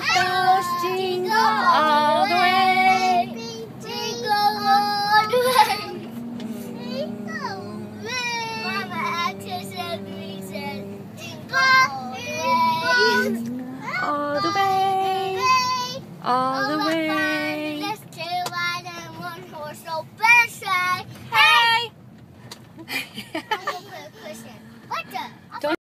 bells, way, jingle all the way. Jingle all the way. Mama actually said we said jingle all the way. All the way. All the way.